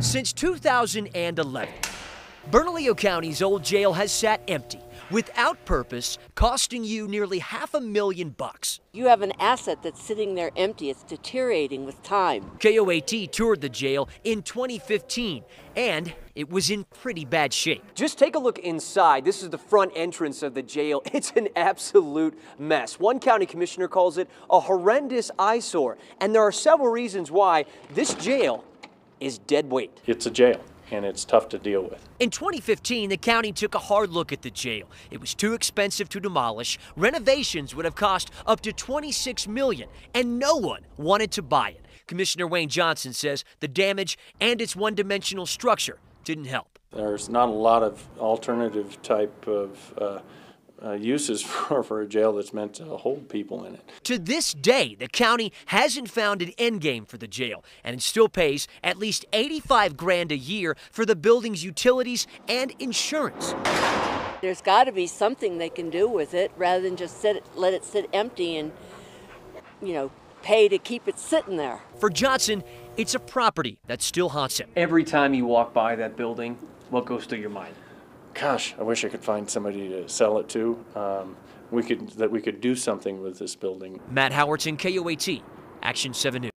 Since 2011, Bernalillo County's old jail has sat empty without purpose, costing you nearly half a million bucks. You have an asset that's sitting there empty. It's deteriorating with time. KOAT toured the jail in 2015, and it was in pretty bad shape. Just take a look inside. This is the front entrance of the jail. It's an absolute mess. One county commissioner calls it a horrendous eyesore, and there are several reasons why this jail is dead weight. It's a jail and it's tough to deal with. In 2015, the county took a hard look at the jail. It was too expensive to demolish. Renovations would have cost up to 26 million, and no one wanted to buy it. Commissioner Wayne Johnson says the damage and its one-dimensional structure didn't help. There's not a lot of alternative type of uh, uh, uses for, for a jail that's meant to hold people in it. To this day, the county hasn't found an end game for the jail, and it still pays at least 85 grand a year for the building's utilities and insurance. There's got to be something they can do with it rather than just sit, let it sit empty and, you know, pay to keep it sitting there. For Johnson, it's a property that still haunts him. Every time you walk by that building, what goes through your mind? Gosh, I wish I could find somebody to sell it to. Um, we could that we could do something with this building. Matt Howerton, KOAT, Action 7 News.